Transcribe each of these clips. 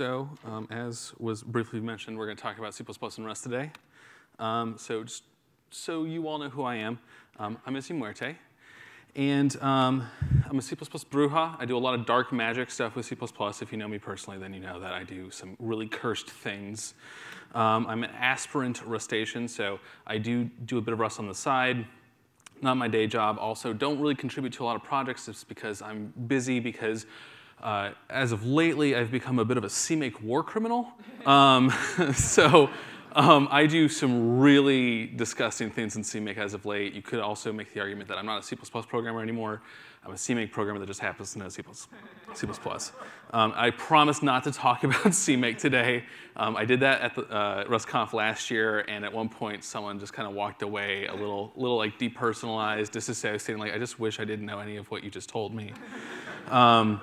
So, um, as was briefly mentioned, we're going to talk about C++ and Rust today. Um, so, just so you all know who I am, um, I'm Izzy Muerte. And um, I'm a C++ Bruja. I do a lot of dark magic stuff with C++. If you know me personally, then you know that I do some really cursed things. Um, I'm an aspirant Rustacean, so I do do a bit of Rust on the side. Not my day job. Also, don't really contribute to a lot of projects just because I'm busy because uh, as of lately, I've become a bit of a CMake war criminal. Um, so um, I do some really disgusting things in CMake as of late. You could also make the argument that I'm not a C++ programmer anymore. I'm a CMake programmer that just happens to know C++. C++. Um, I promise not to talk about CMake today. Um, I did that at the uh, RustConf last year, and at one point, someone just kind of walked away a little, little like depersonalized, disassociating, like, I just wish I didn't know any of what you just told me. Um,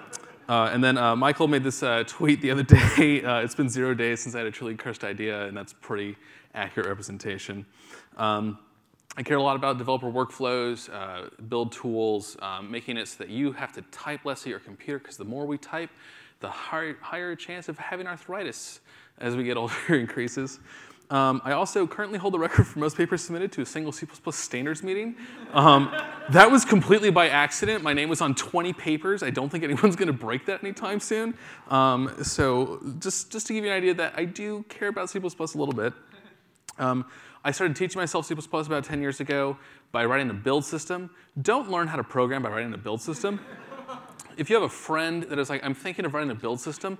uh, and then uh, Michael made this uh, tweet the other day. Uh, it's been zero days since I had a truly cursed idea, and that's pretty accurate representation. Um, I care a lot about developer workflows, uh, build tools, um, making it so that you have to type less at your computer, because the more we type, the higher, higher chance of having arthritis as we get older increases. Um, I also currently hold the record for most papers submitted to a single C++ standards meeting. Um, that was completely by accident. My name was on 20 papers. I don't think anyone's going to break that anytime soon. Um, so just, just to give you an idea that I do care about C++ a little bit. Um, I started teaching myself C++ about 10 years ago by writing a build system. Don't learn how to program by writing a build system. if you have a friend that is like, I'm thinking of writing a build system,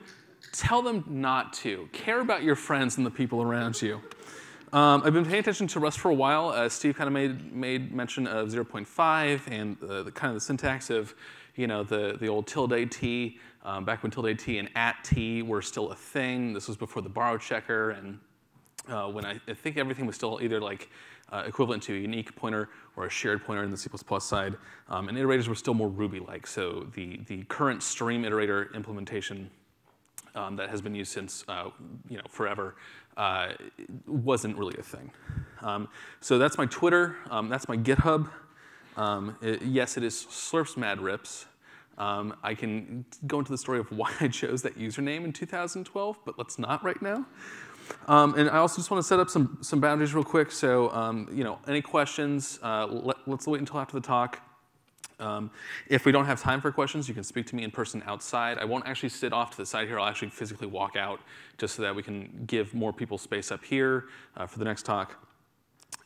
tell them not to. Care about your friends and the people around you. Um, I've been paying attention to Rust for a while. Uh, Steve kind of made, made mention of 0.5 and uh, the kind of the syntax of you know, the, the old tilde t, um, back when tilde t and at t were still a thing. This was before the borrow checker and uh, when I, I, think everything was still either like uh, equivalent to a unique pointer or a shared pointer in the C++ side. Um, and iterators were still more Ruby-like. So the, the current stream iterator implementation um, that has been used since uh, you know forever uh, wasn't really a thing. Um, so that's my Twitter. Um, that's my GitHub. Um, it, yes, it is Slurps Mad Rips. Um, I can go into the story of why I chose that username in 2012, but let's not right now. Um, and I also just want to set up some, some boundaries real quick. So, you know, any questions, uh, let, us wait until after the talk. Um, if we don't have time for questions, you can speak to me in person outside. I won't actually sit off to the side here. I'll actually physically walk out just so that we can give more people space up here uh, for the next talk.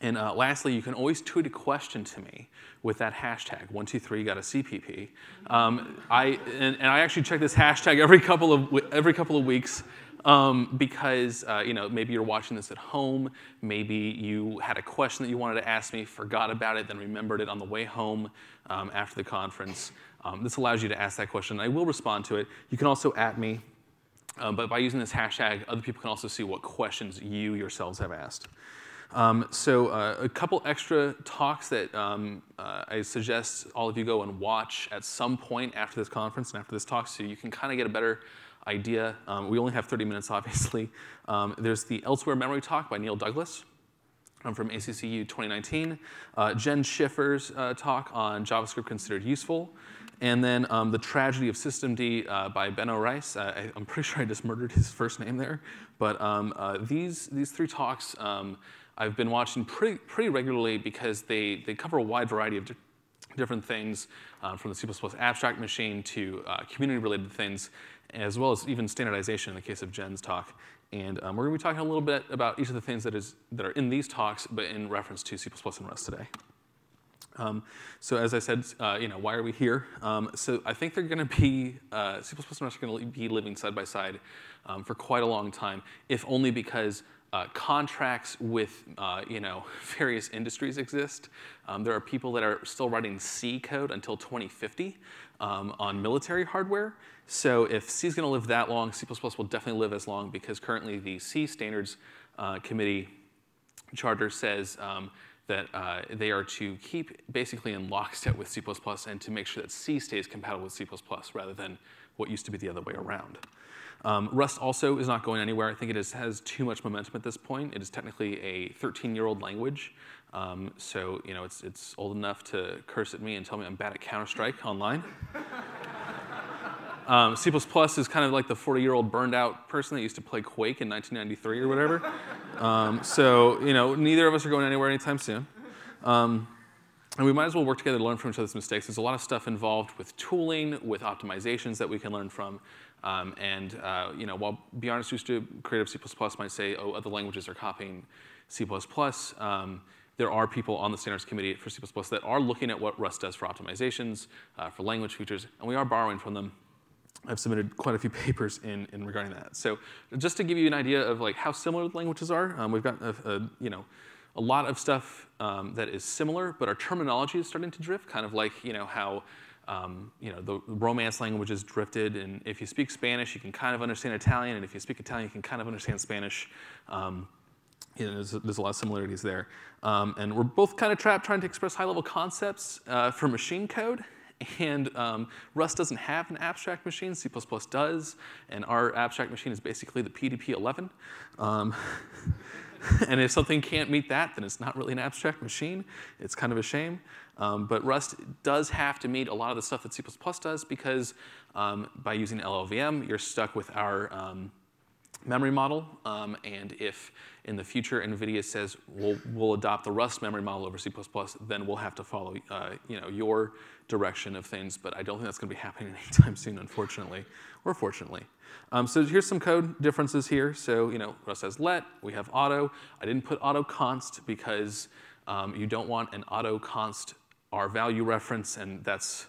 And uh, lastly, you can always tweet a question to me with that hashtag, 123 got a CPP. Um, I, and, and, I actually check this hashtag every couple of, every couple of weeks um, because uh, you know maybe you're watching this at home, maybe you had a question that you wanted to ask me, forgot about it, then remembered it on the way home um, after the conference. Um, this allows you to ask that question. I will respond to it. You can also at me, um, but by using this hashtag, other people can also see what questions you yourselves have asked. Um, so uh, a couple extra talks that um, uh, I suggest all of you go and watch at some point after this conference and after this talk so you can kind of get a better idea. Um, we only have 30 minutes, obviously. Um, there's the Elsewhere Memory Talk by Niall Douglas um, from ACCU 2019. Uh, Jenn Schiffer's uh, talk on JavaScript considered useful. And then um, The Tragedy of Systemd uh, by Benno Rice. Uh, I, am pretty sure I just murdered his first name there. But um, uh, these, these three talks um, I've been watching pretty, pretty regularly because they, they cover a wide variety of different things, uh, from the C++ abstract machine to community-related things as well as even standardization in the case of Jenn's talk. And um, we're going to be talking a little bit about each of the things that, is, that are in these talks, but in reference to C++ and Rust today. Um, so as I said, uh, you know, why are we here? Um, so I think they're going to be, uh, C++ and Rust are going to be living side by side um, for quite a long time, if only because uh, contracts with uh, you know various industries exist. Um, there are people that are still writing C code until 2050 um, on military hardware. So if C is going to live that long, C++ will definitely live as long because currently the C standards uh, committee charter says um, that uh, they are to keep basically in lockstep with C++ and to make sure that C stays compatible with C++ rather than what used to be the other way around. Um, Rust also is not going anywhere. I think it is, has too much momentum at this point. It is technically a 13-year-old language. Um, so you know, it's, it's old enough to curse at me and tell me I'm bad at Counter-Strike online. Um, C++ is kind of like the 40-year-old burned out person that used to play Quake in 1993 or whatever. Um, so, you know, neither of us are going anywhere anytime soon. Um, and we might as well work together to learn from each other's mistakes. There's a lot of stuff involved with tooling, with optimizations that we can learn from. Um, and uh, you know, while Bjarne Stroustrup, creator of C++, might say, oh, other languages are copying C++, um, there are people on the standards committee for C++ that are looking at what Rust does for optimizations, uh, for language features, and we are borrowing from them. I've submitted quite a few papers in, in regarding that. So just to give you an idea of like how similar the languages are, um, we've got a, a, you know, a lot of stuff um, that is similar, but our terminology is starting to drift, kind of like you know how um, you know the Romance languages drifted, and if you speak Spanish, you can kind of understand Italian, and if you speak Italian, you can kind of understand Spanish. Um, you know, there's, there's, a lot of similarities there. Um, and we're both kind of trapped trying to express high-level concepts uh, for machine code. And um, Rust doesn't have an abstract machine, C++ does, and our abstract machine is basically the PDP-11. Um, and if something can't meet that, then it's not really an abstract machine. It's kind of a shame. Um, but Rust does have to meet a lot of the stuff that C++ does because um, by using LLVM, you're stuck with our um, memory model. Um, and if in the future NVIDIA says we'll, we'll adopt the Rust memory model over C++, then we'll have to follow uh, you know, your direction of things. But I don't think that's going to be happening anytime soon, unfortunately, or fortunately. Um, so here's some code differences here. So you know, Rust has let, we have auto. I didn't put auto const because um, you don't want an auto const R value reference, and that's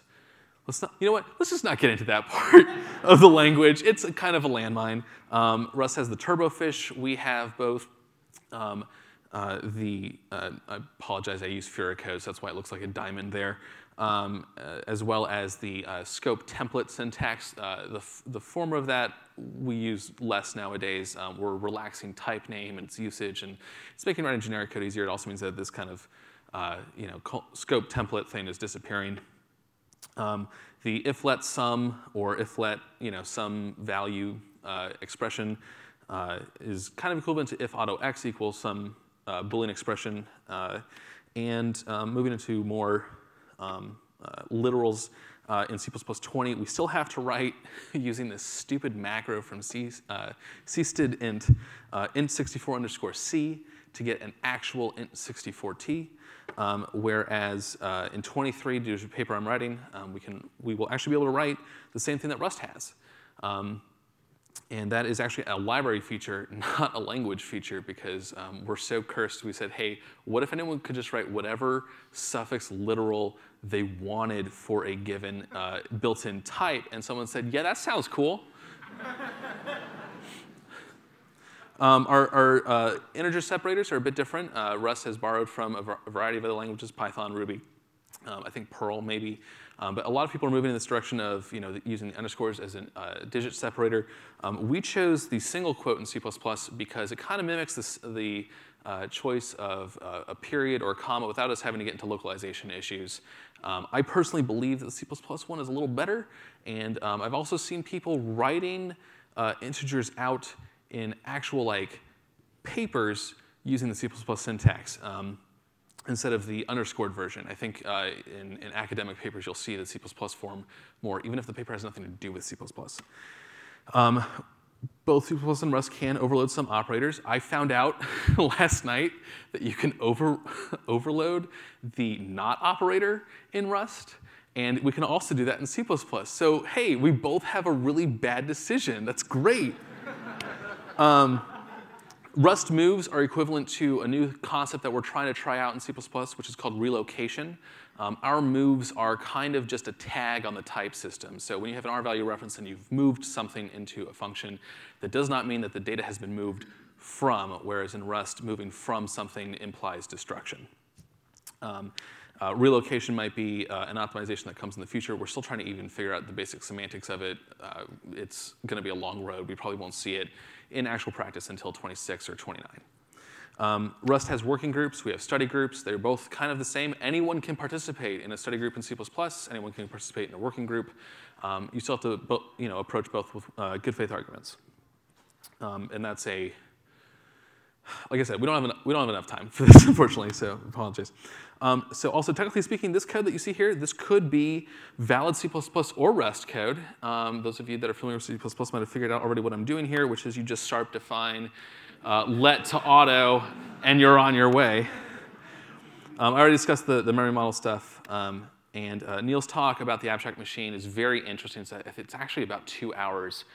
Let's not, you know what? Let's just not get into that part of the language. It's a kind of a landmine. Um, Rust has the turbofish. We have both um, uh, the, uh, I apologize, I use Fira Code. so that's why it looks like a diamond there, um, uh, as well as the uh, scope template syntax. Uh, the, the former of that we use less nowadays. Um, we're relaxing type name and its usage, and it's making writing generic code easier. It also means that this kind of uh, you know, scope template thing is disappearing. Um, the if let sum or if let you know some value uh, expression uh, is kind of equivalent to if auto x equals some uh, Boolean expression. Uh, and um, moving into more um, literals in C++ 20, we still have to write using this stupid macro from C, cstd int int64 underscore c to get an actual int64t. Um, whereas uh, in 23, due to the paper I'm writing, um, we, can, we will actually be able to write the same thing that Rust has. Um, and that is actually a library feature, not a language feature, because um, we're so cursed. We said, hey, what if anyone could just write whatever suffix literal they wanted for a given uh, built-in type? And someone said, yeah, that sounds cool. Um, our, our uh, integer separators are a bit different. Uh, Rust has borrowed from a, variety of other languages, Python, Ruby, um, I think Perl maybe. Um, but a lot of people are moving in this direction of you know, using the underscores as a uh, digit separator. Um, we chose the single quote in C++ because it kind of mimics this, the uh, choice of uh, a period or a comma without us having to get into localization issues. Um, I personally believe that the C++ one is a little better, and um, I've also seen people writing uh, integers out in actual like papers using the C++ syntax um, instead of the underscored version. I think uh, in, in, academic papers you'll see the C++ form more, even if the paper has nothing to do with C++. Um, both C++ and Rust can overload some operators. I found out last night that you can over, overload the not operator in Rust, and we can also do that in C++. So hey, we both have a really bad decision. That's great. Um, Rust moves are equivalent to a new concept that we're trying to try out in C++, which is called relocation. Um, our moves are kind of just a tag on the type system. So when you have an R value reference and you've moved something into a function, that does not mean that the data has been moved from, whereas in Rust, moving from something implies destruction. Um, uh, relocation might be uh, an optimization that comes in the future. We're still trying to even figure out the basic semantics of it. Uh, it's going to be a long road. We probably won't see it in actual practice until 26 or 29. Um, Rust has working groups. We have study groups. They're both kind of the same. Anyone can participate in a study group in C++. Anyone can participate in a working group. Um, you still have to you know, approach both with uh, good faith arguments. Um, and that's a like I said, we don't have enough, we don't have enough time for this, unfortunately. So apologies. Um, so also technically speaking, this code that you see here, this could be valid C++ or Rust code. Um, those of you that are familiar with C++ might have figured out already what I'm doing here, which is you just sharp define uh, let to auto, and you're on your way. Um, I already discussed the, the memory model stuff. Um, and uh, Niall's talk about the abstract machine is very interesting. So it's actually about two hours.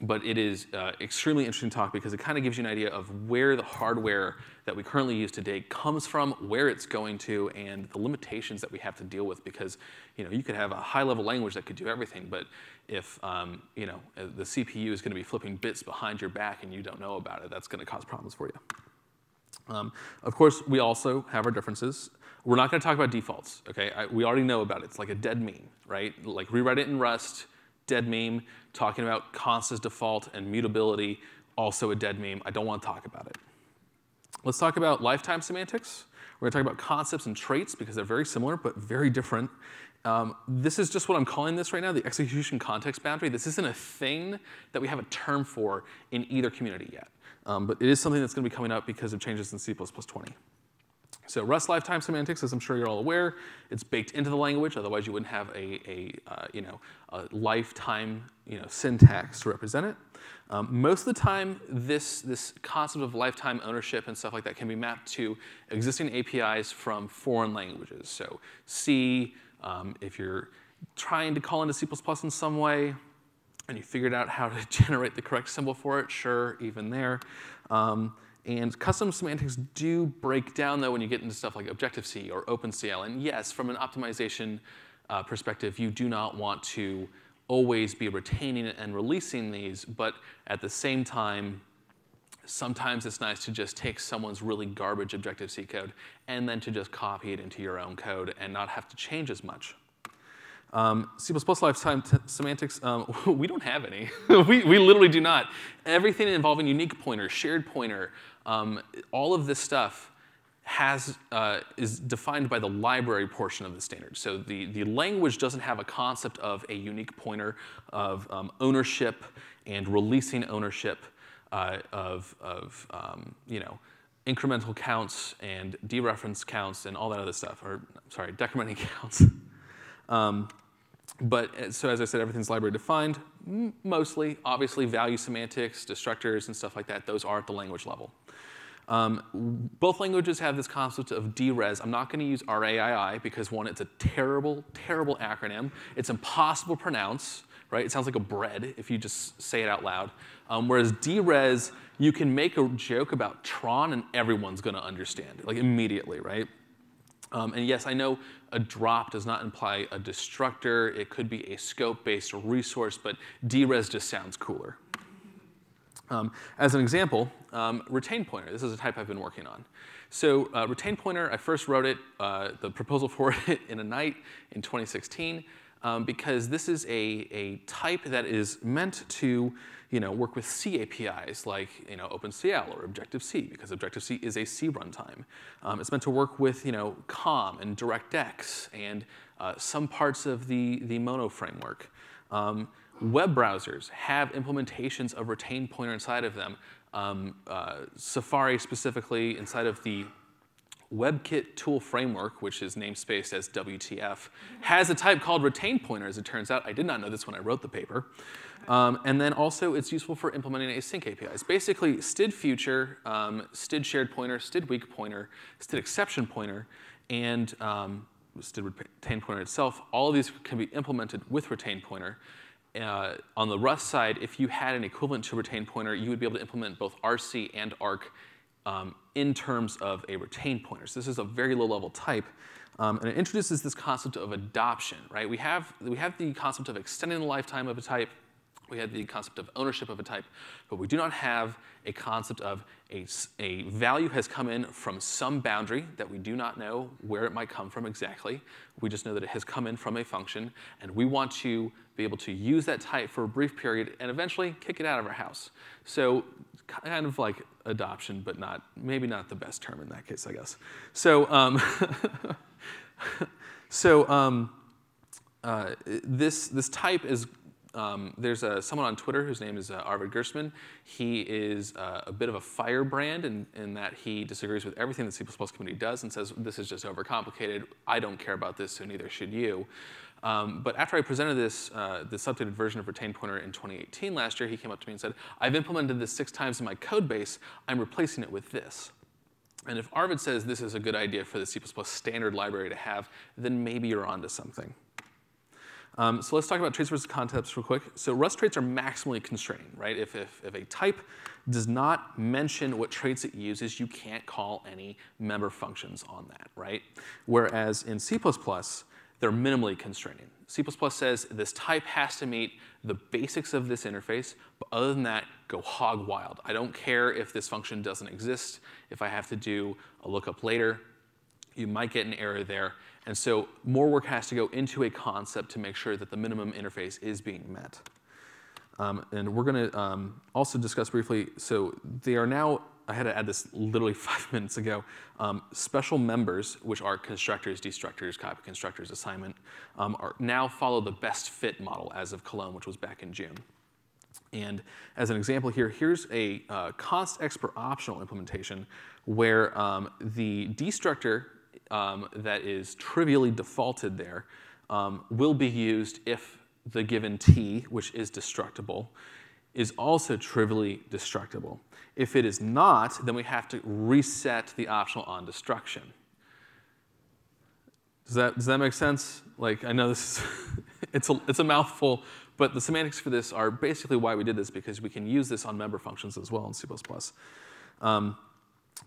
But it is uh, extremely interesting talk because it kind of gives you an idea of where the hardware that we currently use today comes from, where it's going to, and the limitations that we have to deal with. Because you know you could have a high-level language that could do everything, but if um, you know the CPU is going to be flipping bits behind your back and you don't know about it, that's going to cause problems for you. Um, of course, we also have our differences. We're not going to talk about defaults. Okay, I, we already know about it. It's like a dead meme, right? Like rewrite it in Rust dead meme. Talking about const default and mutability, also a dead meme. I don't want to talk about it. Let's talk about lifetime semantics. We're going to talk about concepts and traits because they're very similar but very different. Um, this is just what I'm calling this right now, the execution context boundary. This isn't a thing that we have a term for in either community yet. Um, but it is something that's going to be coming up because of changes in C++ 20. So Rust lifetime semantics, as I'm sure you're all aware, it's baked into the language. Otherwise, you wouldn't have a, a uh, you know a lifetime you know syntax to represent it. Um, most of the time, this this concept of lifetime ownership and stuff like that can be mapped to existing APIs from foreign languages. So C, um, if you're trying to call into C++ in some way, and you figured out how to generate the correct symbol for it, sure, even there. Um, and custom semantics do break down, though, when you get into stuff like Objective-C or OpenCL. And yes, from an optimization uh, perspective, you do not want to always be retaining and releasing these, but at the same time, sometimes it's nice to just take someone's really garbage Objective-C code and then to just copy it into your own code and not have to change as much. Um, C++ lifetime semantics, um, we don't have any. we, we literally do not. Everything involving unique pointer, shared pointer, um, all of this stuff has, uh, is defined by the library portion of the standard. So the, the language doesn't have a concept of a unique pointer of um, ownership and releasing ownership uh, of, of um, you know, incremental counts and dereference counts and all that other stuff, or sorry, decrementing counts. But uh, so as I said, everything's library defined, mostly. Obviously, value semantics, destructors, and stuff like that, those are at the language level. Um, both languages have this concept of DRES. I'm not going to use RAII because one, it's a terrible, terrible acronym. It's impossible to pronounce, right? It sounds like a bread if you just say it out loud. Um, whereas DRES, you can make a joke about Tron and everyone's going to understand, it, like immediately, right? Um, and yes, I know a drop does not imply a destructor. It could be a scope-based resource, but DRES just sounds cooler. Um, as an example, um, retain pointer. This is a type I've been working on. So uh, retain pointer, I first wrote it, uh, the proposal for it in a night in 2016, um, because this is a, a type that is meant to you know, work with C APIs like you know, OpenCL or Objective-C, because Objective-C is a C runtime. Um, it's meant to work with you know, COM and DirectX and uh, some parts of the, the Mono framework. Um, web browsers have implementations of retain pointer inside of them. Um, uh, Safari specifically inside of the WebKit tool framework, which is namespaced as WTF, has a type called retain pointer, as it turns out. I did not know this when I wrote the paper. Um, and then also it's useful for implementing async APIs. Basically, std future, um, std shared pointer, std weak pointer, std exception pointer, and um, std retain pointer itself, all of these can be implemented with retain pointer. Uh, on the Rust side, if you had an equivalent to retain pointer, you would be able to implement both RC and ARC um, in terms of a retain pointer. So this is a very low level type. Um, and it introduces this concept of adoption, right? We have, we have the concept of extending the lifetime of a type we had the concept of ownership of a type, but we do not have a concept of a, a value has come in from some boundary that we do not know where it might come from exactly. We just know that it has come in from a function, and we want to be able to use that type for a brief period and eventually kick it out of our house. So kind of like adoption, but not maybe not the best term in that case, I guess. So, um, so um, uh, this, this type is um, there's a, someone on Twitter whose name is uh, Arvid Gerstmann. He is uh, a bit of a firebrand in, in that he disagrees with everything the C++ community does and says this is just overcomplicated. I don't care about this, so neither should you. Um, but after I presented this, uh, this updated version of Retain Pointer in 2018 last year, he came up to me and said, I've implemented this six times in my code base. I'm replacing it with this. And if Arvid says this is a good idea for the C++ standard library to have, then maybe you're onto something. Um, so let's talk about traits versus concepts real quick. So Rust traits are maximally constraining, right? If, if, if a type does not mention what traits it uses, you can't call any member functions on that, right? Whereas in C++, they're minimally constraining. C++ says this type has to meet the basics of this interface, but other than that, go hog wild. I don't care if this function doesn't exist, if I have to do a lookup later, you might get an error there. And so more work has to go into a concept to make sure that the minimum interface is being met. Um, and we're going to um, also discuss briefly, so they are now, I had to add this literally five minutes ago, um, special members, which are constructors, destructors, copy constructors, assignment, um, are now follow the best fit model as of Cologne, which was back in June. And as an example here, here's a uh, const expr optional implementation where um, the destructor um, that is trivially defaulted there um, will be used if the given t, which is destructible, is also trivially destructible. If it is not, then we have to reset the optional on destruction. Does that, does that make sense? Like, I know this is, it's, a, it's a mouthful, but the semantics for this are basically why we did this, because we can use this on member functions as well in C++. Um,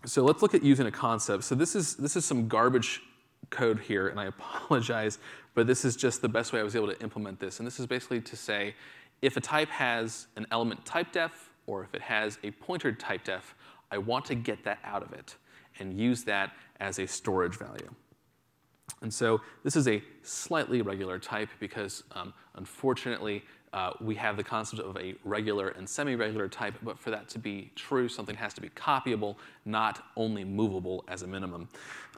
so let's look at using a concept. So this is, this is some garbage code here, and I apologize, but this is just the best way I was able to implement this. And this is basically to say, if a type has an element type def, or if it has a pointer type def, I want to get that out of it and use that as a storage value. And so this is a slightly regular type because um, unfortunately uh, we have the concept of a regular and semi-regular type, but for that to be true, something has to be copyable, not only movable as a minimum.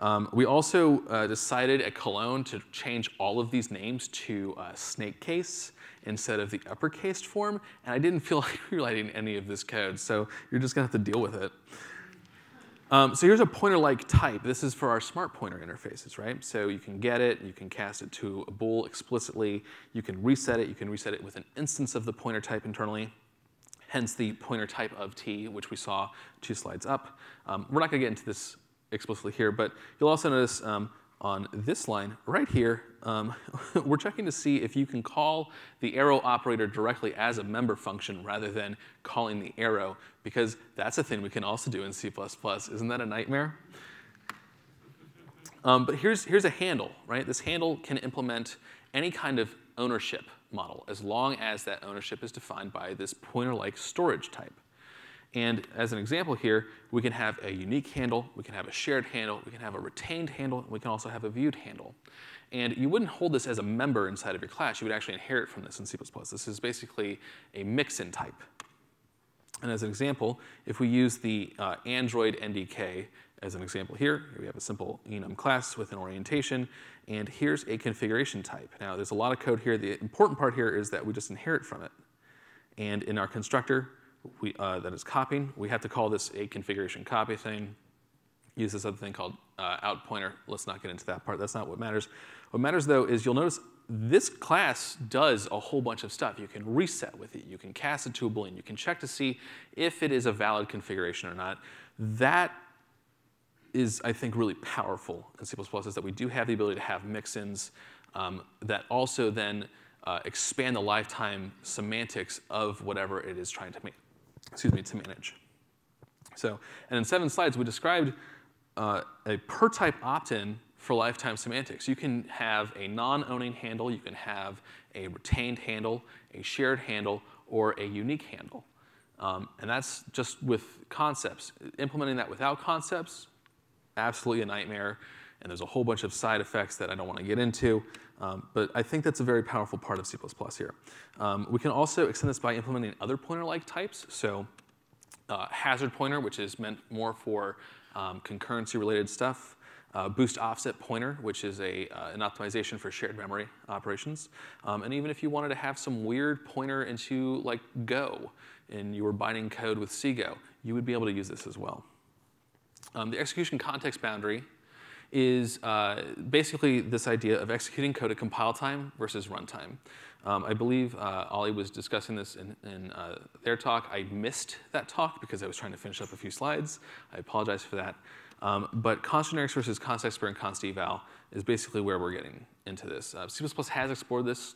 Um, we also uh, decided at Cologne to change all of these names to uh, snake case instead of the uppercase form, and I didn't feel like rewriting any of this code, so you're just gonna have to deal with it. Um, so here's a pointer-like type. This is for our smart pointer interfaces, right? So you can get it, you can cast it to a bool explicitly, you can reset it, you can reset it with an instance of the pointer type internally, hence the pointer type of t, which we saw two slides up. Um, we're not gonna get into this explicitly here, but you'll also notice um, on this line right here, um, we're checking to see if you can call the arrow operator directly as a member function rather than calling the arrow, because that's a thing we can also do in C++. Isn't that a nightmare? Um, but here's, here's a handle, right? This handle can implement any kind of ownership model as long as that ownership is defined by this pointer-like storage type. And as an example here, we can have a unique handle, we can have a shared handle, we can have a retained handle, and we can also have a viewed handle. And you wouldn't hold this as a member inside of your class, you would actually inherit from this in C++. This is basically a mixin type. And as an example, if we use the uh, Android NDK as an example here, we have a simple enum class with an orientation, and here's a configuration type. Now, there's a lot of code here. The important part here is that we just inherit from it. And in our constructor, we, uh, that is copying. We have to call this a configuration copy thing. Use this other thing called uh, out pointer. Let's not get into that part. That's not what matters. What matters though is you'll notice this class does a whole bunch of stuff. You can reset with it. You can cast it to a boolean. You can check to see if it is a valid configuration or not. That is, I think, really powerful in C++ is that we do have the ability to have mix-ins um, that also then uh, expand the lifetime semantics of whatever it is trying to make excuse me, to manage. So, and in seven slides, we described uh, a per type opt-in for lifetime semantics. You can have a non-owning handle, you can have a retained handle, a shared handle, or a unique handle. Um, and that's just with concepts. Implementing that without concepts, absolutely a nightmare. And there's a whole bunch of side effects that I don't want to get into. Um, but I think that's a very powerful part of C++ here. Um, we can also extend this by implementing other pointer-like types. So uh, hazard pointer, which is meant more for um, concurrency-related stuff. uh, boost offset pointer, which is a, uh, an optimization for shared memory operations. Um, and even if you wanted to have some weird pointer into like Go and you were binding code with CGO, you would be able to use this as well. Um, the execution context boundary is uh, basically this idea of executing code at compile time versus runtime. Um, I believe uh, Ollie was discussing this in, in uh, their talk. I missed that talk because I was trying to finish up a few slides. I apologize for that. Um, but const generics versus const expr and const eval is basically where we're getting into this. Uh, C++ has explored this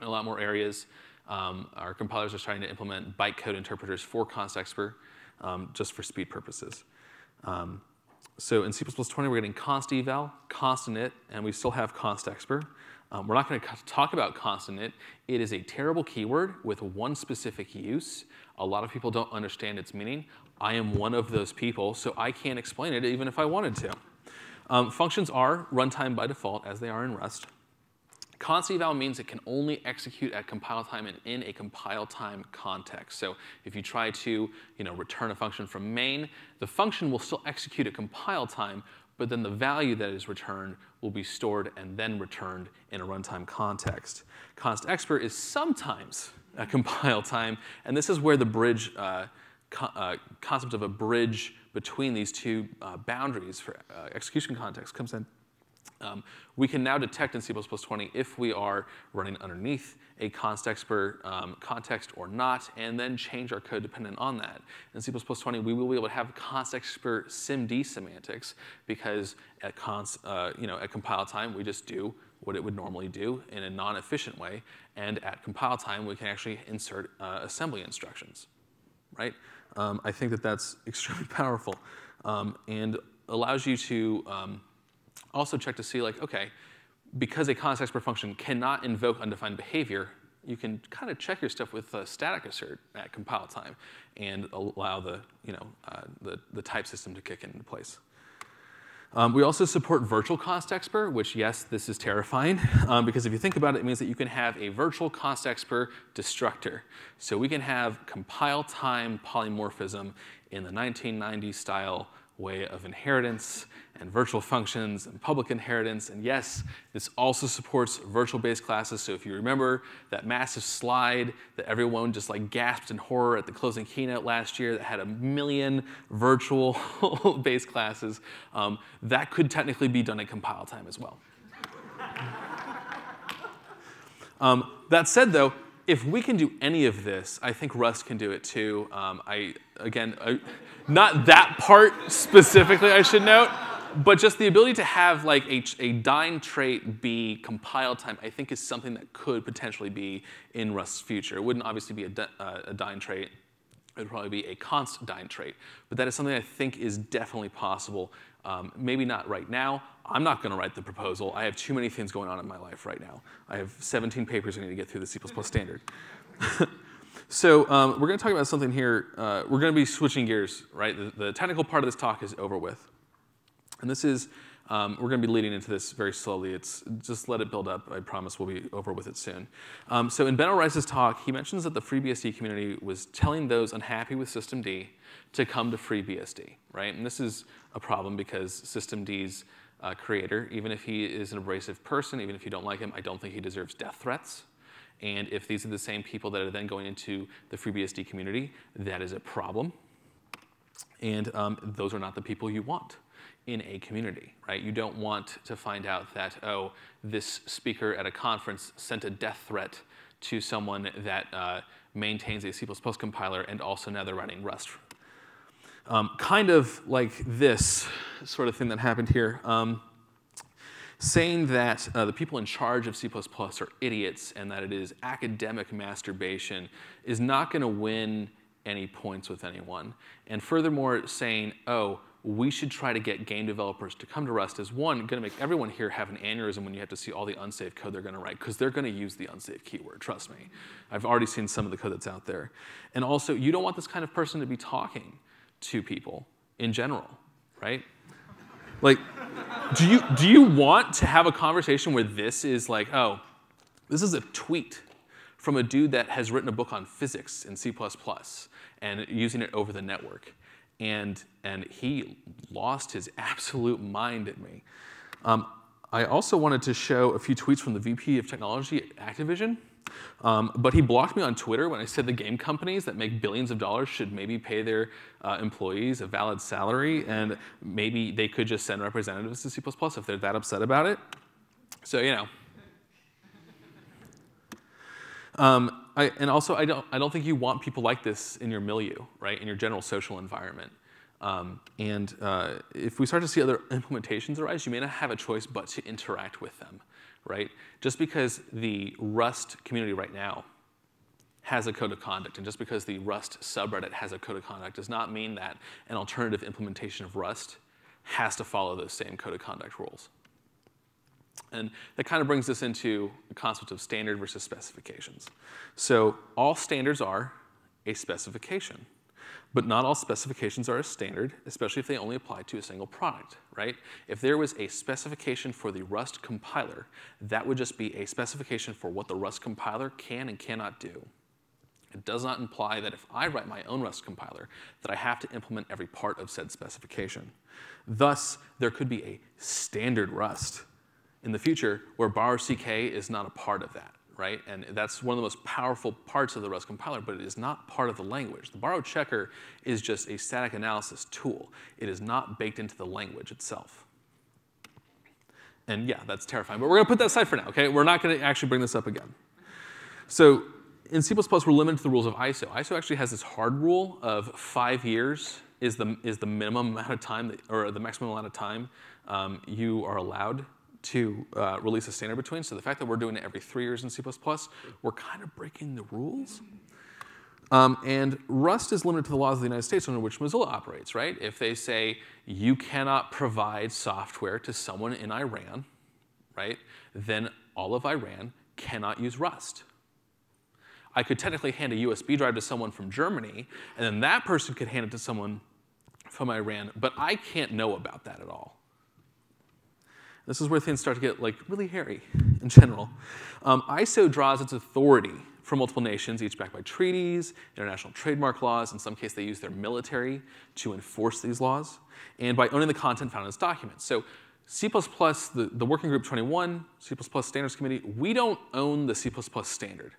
in a lot more areas. Um, our compilers are starting to implement bytecode interpreters for const expr um, just for speed purposes. Um, so in C++ 20, we're getting const eval, const init, and we still have const expr. Um, we're not going to talk about const init. It is a terrible keyword with one specific use. A lot of people don't understand its meaning. I am one of those people, so I can't explain it even if I wanted to. Um, functions are runtime by default, as they are in Rust. Const eval means it can only execute at compile time and in a compile time context. So if you try to you know, return a function from main, the function will still execute at compile time, but then the value that is returned will be stored and then returned in a runtime context. Const expr is sometimes at compile time, and this is where the bridge uh, co uh, concept of a bridge between these two uh, boundaries for uh, execution context comes in. Um, we can now detect in C++20 if we are running underneath a const expr um, context or not, and then change our code dependent on that. In C++20, we will be able to have const expr SIMD semantics because at, uh, you know, at compile time, we just do what it would normally do in a non-efficient way, and at compile time, we can actually insert uh, assembly instructions, right? Um, I think that that's extremely powerful um, and allows you to um, also check to see like, okay, because a const expr function cannot invoke undefined behavior, you can kind of check your stuff with a static assert at compile time and allow the, you know, uh, the, the type system to kick into place. Um, we also support virtual const expr, which yes, this is terrifying, um, because if you think about it, it means that you can have a virtual const expr destructor. So we can have compile time polymorphism in the 1990s style way of inheritance and virtual functions and public inheritance. And yes, this also supports virtual-based classes. So if you remember that massive slide that everyone just like gasped in horror at the closing keynote last year that had a million virtual-based classes, um, that could technically be done at compile time as well. um, that said, though, if we can do any of this, I think Rust can do it too. Um, I again, not that part specifically, I should note, but just the ability to have like a, a dyn trait be compile time, I think is something that could potentially be in Rust's future. It wouldn't obviously be a, uh, a dyn trait. It would probably be a const dyn trait. But that is something I think is definitely possible. Um, maybe not right now. I'm not going to write the proposal. I have too many things going on in my life right now. I have 17 papers I need to get through the C++ standard. So um, we're going to talk about something here. Uh, we're going to be switching gears, right? The, the, technical part of this talk is over with. And this is, um, we're going to be leading into this very slowly. It's Just let it build up. I promise we'll be over with it soon. Um, so in Ben Rice's talk, he mentions that the FreeBSD community was telling those unhappy with systemd to come to FreeBSD, right? And this is a problem because systemd's uh, creator, even if he is an abrasive person, even if you don't like him, I don't think he deserves death threats. And if these are the same people that are then going into the FreeBSD community, that is a problem. And um, those are not the people you want in a community, right? You don't want to find out that, oh, this speaker at a conference sent a death threat to someone that uh, maintains a C++ compiler and also now they're writing Rust. Um, kind of like this sort of thing that happened here. Um, saying that uh, the people in charge of C++ are idiots and that it is academic masturbation is not going to win any points with anyone. And furthermore, saying, oh, we should try to get game developers to come to Rust is one, going to make everyone here have an aneurysm when you have to see all the unsafe code they're going to write, because they're going to use the unsafe keyword, trust me. I've already seen some of the code that's out there. And also, you don't want this kind of person to be talking to people in general, right? Like, do you, do you want to have a conversation where this is like, oh, this is a tweet from a dude that has written a book on physics in C++ and using it over the network. And, and he lost his absolute mind at me. Um, I also wanted to show a few tweets from the VP of Technology at Activision. Um, but he blocked me on Twitter when I said the game companies that make billions of dollars should maybe pay their uh, employees a valid salary, and maybe they could just send representatives to C++ if they're that upset about it. So, you know. Um, I, and also, I don't, I don't think you want people like this in your milieu, right, in your general social environment. Um, and uh, if we start to see other implementations arise, you may not have a choice but to interact with them right? Just because the Rust community right now has a code of conduct, and just because the Rust subreddit has a code of conduct does not mean that an alternative implementation of Rust has to follow those same code of conduct rules. And that kind of brings us into the concept of standard versus specifications. So all standards are a specification. But not all specifications are a standard, especially if they only apply to a single product, right? If there was a specification for the Rust compiler, that would just be a specification for what the Rust compiler can and cannot do. It does not imply that if I write my own Rust compiler, that I have to implement every part of said specification. Thus, there could be a standard Rust in the future where borrowck is not a part of that right? And that's one of the most powerful parts of the Rust compiler, but it is not part of the language. The borrow checker is just a static analysis tool. It is not baked into the language itself. And yeah, that's terrifying. But we're to put that aside for now, okay? We're not to actually bring this up again. So in C++, we're limited to the rules of ISO. ISO actually has this hard rule of five years is the, is the minimum amount of time, that, or the maximum amount of time um, you are allowed to uh, release a standard between. So the fact that we're doing it every three years in C++, we're kind of breaking the rules. Um, and Rust is limited to the laws of the United States under which Mozilla operates, right? If they say you cannot provide software to someone in Iran, right, then all of Iran cannot use Rust. I could technically hand a USB drive to someone from Germany, and then that person could hand it to someone from Iran, but I can't know about that at all. This is where things start to get like really hairy in general. Um, ISO draws its authority from multiple nations, each backed by treaties, international trademark laws. In some cases, they use their military to enforce these laws, and by owning the content found in its documents. So C++, the, the Working Group 21, C++ Standards Committee, we don't own the C++ standard.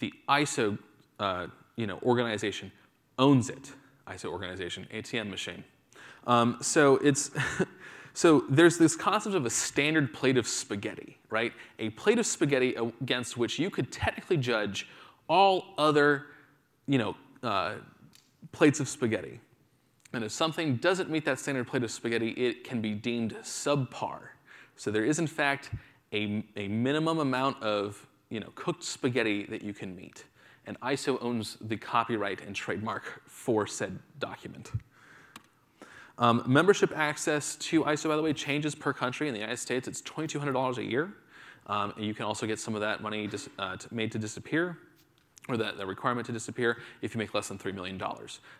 The ISO uh, you know, organization owns it, ISO organization, ATM machine. Um, so it's So there's this concept of a standard plate of spaghetti, right? A plate of spaghetti against which you could technically judge all other, you know, uh, plates of spaghetti. And if something doesn't meet that standard plate of spaghetti, it can be deemed subpar. So there is, in fact, a, a minimum amount of you know, cooked spaghetti that you can meet. And ISO owns the copyright and trademark for said document. Um, membership access to ISO, by the way, changes per country. In the United States, it's $2,200 a year. Um, you can also get some of that money uh, made to disappear, or that, the requirement to disappear, if you make less than $3 million.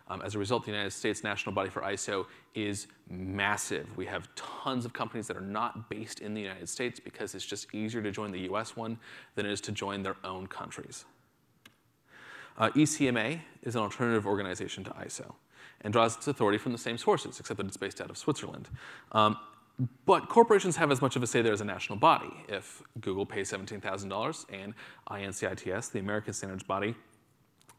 Um, as a result, the United States National Body for ISO is massive. We have tons of companies that are not based in the United States because it's just easier to join the US one than it is to join their own countries. Uh, ECMA is an alternative organization to ISO and draws its authority from the same sources, except that it's based out of Switzerland. Um, but corporations have as much of a say there as a national body. If Google pays $17,000 and INCITS, the American Standards Body,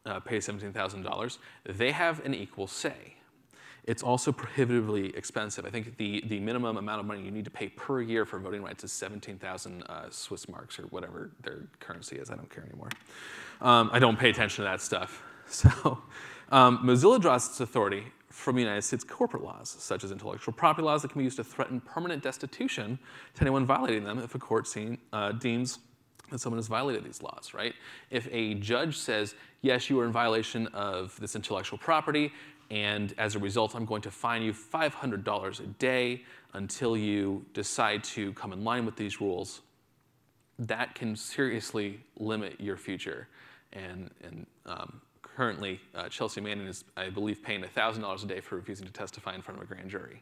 uh, pays $17,000, they have an equal say. It's also prohibitively expensive. I think the, the minimum amount of money you need to pay per year for voting rights is 17,000 uh, Swiss marks or whatever their currency is. I don't care anymore. Um, I don't pay attention to that stuff. So um, Mozilla draws its authority from the United States corporate laws, such as intellectual property laws that can be used to threaten permanent destitution to anyone violating them if a court seen, uh, deems that someone has violated these laws, right? If a judge says, yes, you are in violation of this intellectual property, and as a result, I'm going to fine you $500 a day until you decide to come in line with these rules, that can seriously limit your future and, and um, currently, uh, Chelsea Manning is, I believe, paying $1,000 a day for refusing to testify in front of a grand jury.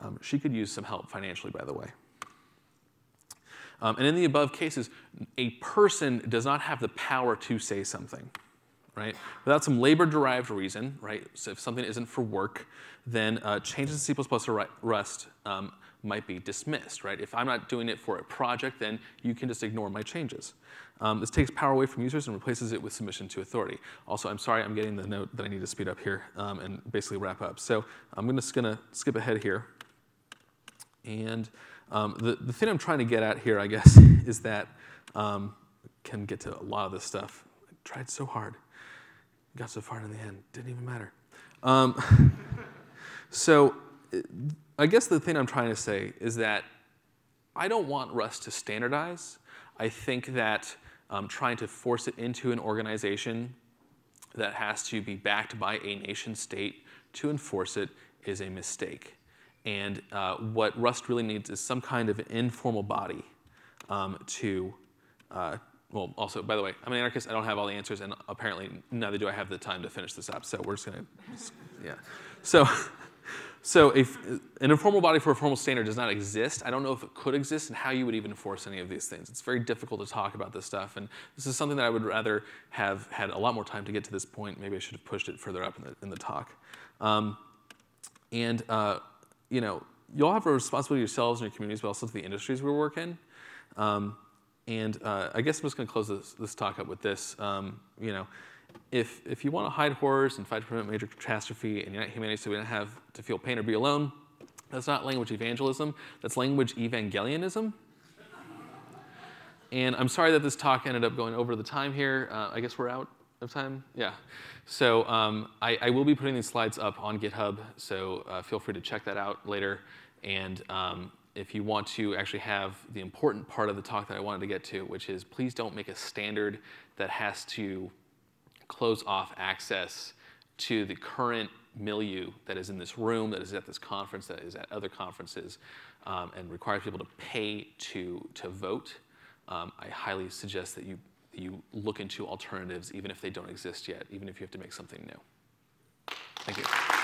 Um, she could use some help financially, by the way. Um, and in the above cases, a person does not have the power to say something, right? Without some labor-derived reason, right? So if something isn't for work, then uh, changes in C++ or Rust um, might be dismissed, right? If I'm not doing it for a project, then you can just ignore my changes. Um, this takes power away from users and replaces it with submission to authority. Also, I'm sorry, I'm getting the note that I need to speed up here um, and basically wrap up. So I'm just gonna skip ahead here. And um, the, the thing I'm trying to get at here, I guess, is that um, can get to a lot of this stuff. I tried so hard, got so far in the end, didn't even matter. Um, so I guess the thing I'm trying to say is that I don't want Rust to standardize. I think that um, trying to force it into an organization that has to be backed by a nation state to enforce it is a mistake. And uh, what Rust really needs is some kind of informal body um, to, uh, well, also, by the way, I'm an anarchist. I don't have all the answers, and apparently neither do I have the time to finish this up. So we're just gonna, yeah. So, so if an informal body for a formal standard does not exist, I don't know if it could exist and how you would even enforce any of these things. It's very difficult to talk about this stuff, and this is something that I would rather have had a lot more time to get to this point. Maybe I should have pushed it further up in the, in the talk. Um, and uh, you know, you all have a responsibility yourselves and your communities, but also to the industries we work in. Um, and uh, I guess I'm just going to close this, this, talk up with this. Um, you know, if, if you want to hide horrors and fight to prevent major catastrophe and unite humanity so we don't have to feel pain or be alone, that's not language evangelism. That's language evangelionism. and I'm sorry that this talk ended up going over the time here. Uh, I guess we're out of time? Yeah. So um, I, I, will be putting these slides up on GitHub, so uh, feel free to check that out later. And um, if you want to actually have the important part of the talk that I wanted to get to, which is please don't make a standard that has to close off access to the current milieu that is in this room, that is at this conference, that is at other conferences, um, and requires people to pay to, to vote. Um, I highly suggest that you you look into alternatives even if they don't exist yet, even if you have to make something new. Thank you.